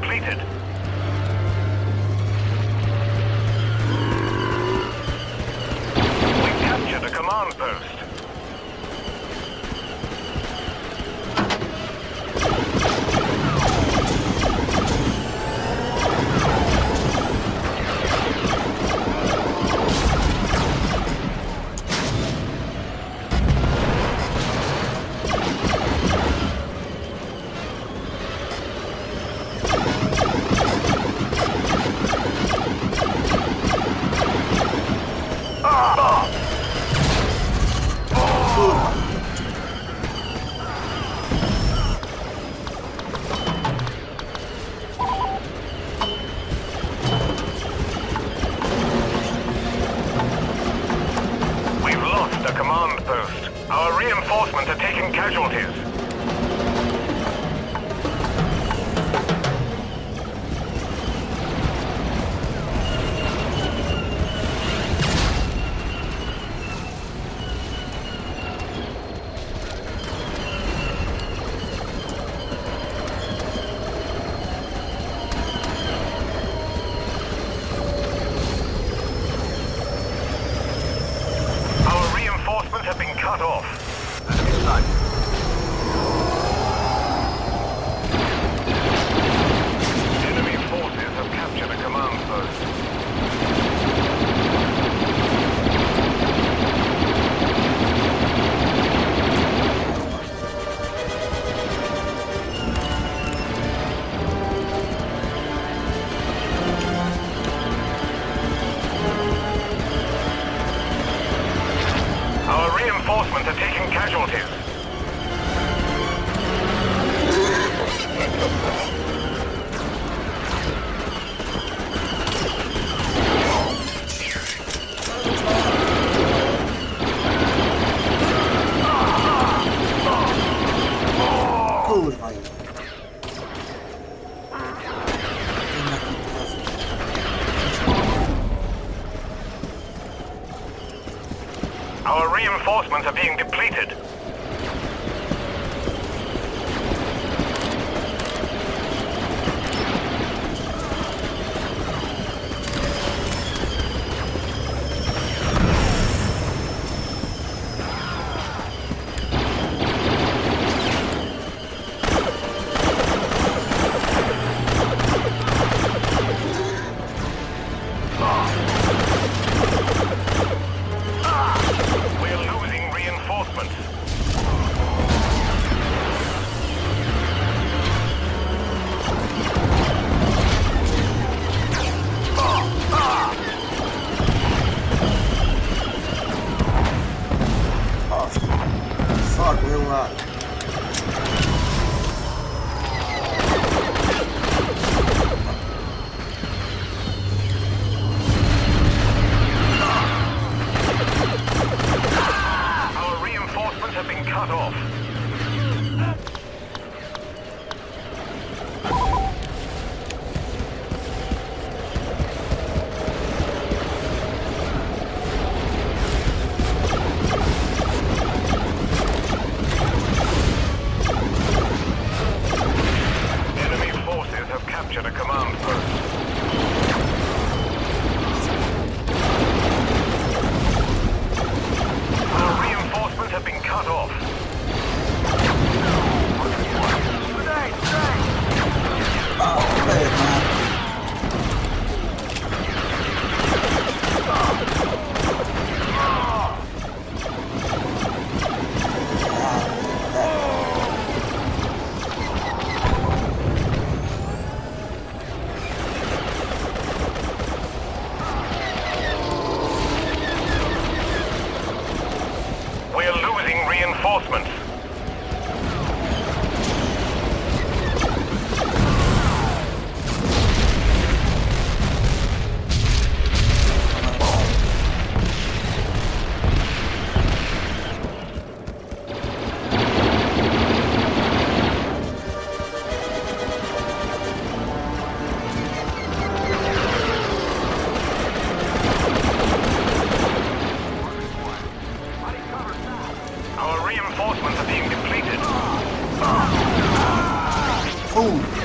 completed. We captured a command post. Reinforcements have been cut off. Inside. Our reinforcements are being depleted. reinforcements. reinforcements are being depleted. Boom!